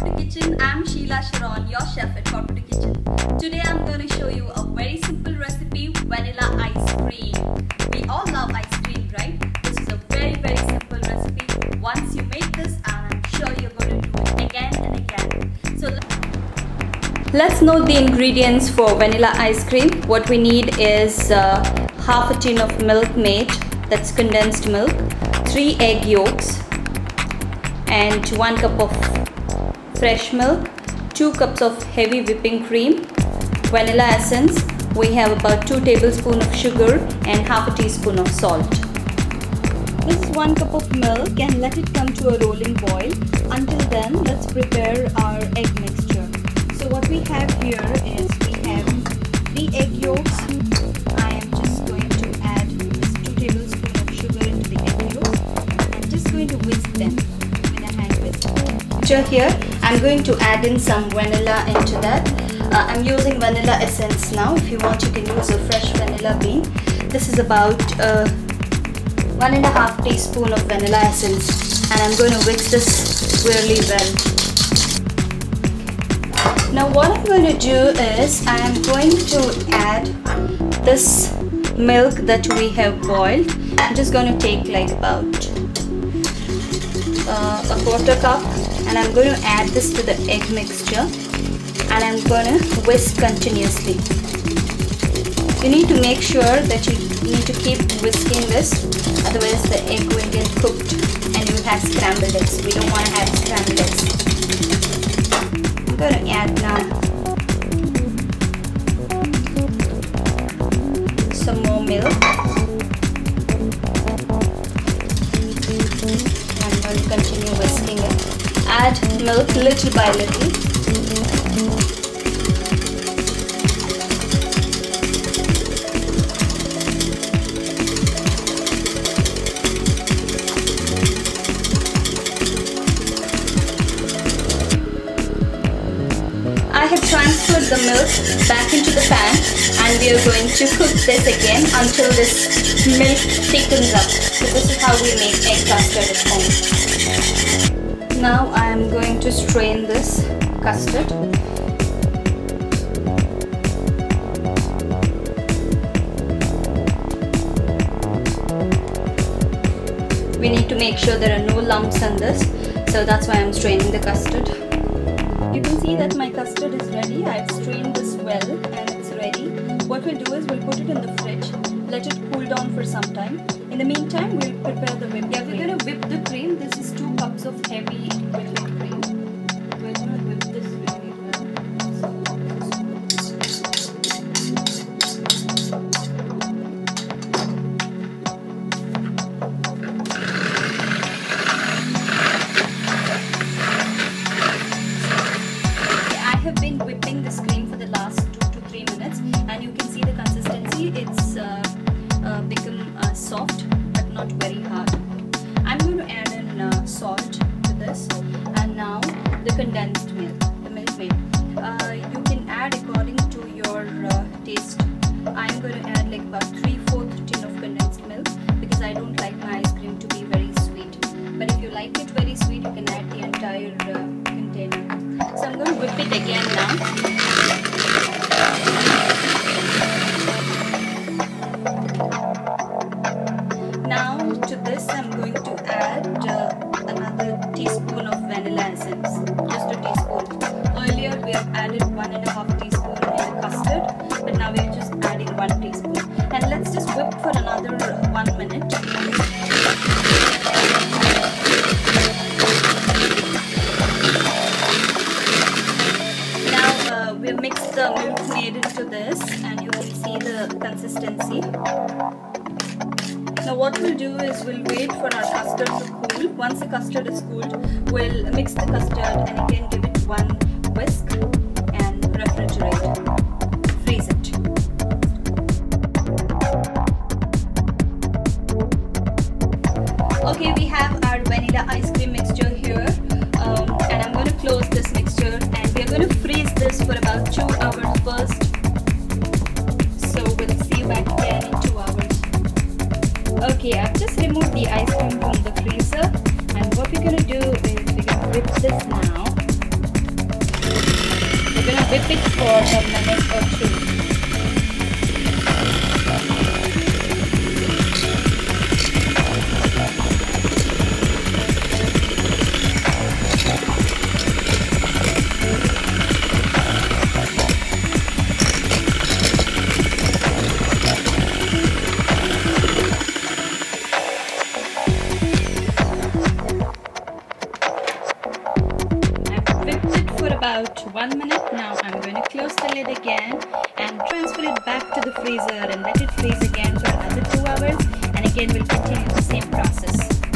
Corporate Kitchen. I'm Sheila Sharon, your chef at Corporate Kitchen. Today I'm going to show you a very simple recipe, vanilla ice cream. We all love ice cream, right? This is a very very simple recipe. Once you make this, I'm sure you're going to do it again and again. So let's note the ingredients for vanilla ice cream. What we need is uh, half a tin of Milkmaid, that's condensed milk, three egg yolks, and 1 cup of fresh milk, 2 cups of heavy whipping cream, vanilla essence, we have about 2 tablespoons of sugar and half a teaspoon of salt. This is 1 cup of milk and let it come to a rolling boil. Until then, let's prepare our egg mixture. So what we have here is we have 3 egg yolks. I am just going to add 2 tablespoons of sugar into the egg yolks. I'm just going to whisk them mixture here I'm going to add in some vanilla into that. Uh, I'm using vanilla essence now if you want you can use a fresh vanilla bean. This is about uh, one and a half teaspoon of vanilla essence and I'm going to mix this really well. Now what I'm going to do is I am going to add this milk that we have boiled. I'm just going to take like about uh, a quarter cup and I'm going to add this to the egg mixture and I'm going to whisk continuously. You need to make sure that you need to keep whisking this otherwise the egg will get cooked and you will have scrambled eggs. We don't want to have scrambled eggs. I'm going to add now some more milk. Milk little by little. I have transferred the milk back into the pan and we are going to cook this again until this milk thickens up. So this is how we make egg custard at home. Now I am going to strain this custard. We need to make sure there are no lumps in this so that's why I'm straining the custard. You can see that my custard is ready. I've strained this well and it's ready. What we'll do is we'll put it in the fridge, let it cool down for some time. In the meantime, we'll prepare the whipped yeah, we're going to whip the cream. This is 2 cups of heavy whipping cream. Not very hard. I'm going to add in uh, salt to this and now the condensed milk, the Milkmaid. Uh, you can add according to your uh, taste. Just a teaspoon. Earlier we have added one and a half Now what we'll do is we'll wait for our custard to cool. Once the custard is cooled, we'll mix the custard and again give it one whisk and refrigerate. Okay, I've just removed the ice cream from the freezer and what we're gonna do is we're gonna whip this now. We're gonna whip it for a minute or two. again and transfer it back to the freezer and let it freeze again for another 2 hours and again we'll continue the same process.